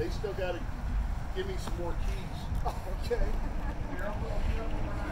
They still got to give me some more keys. Okay.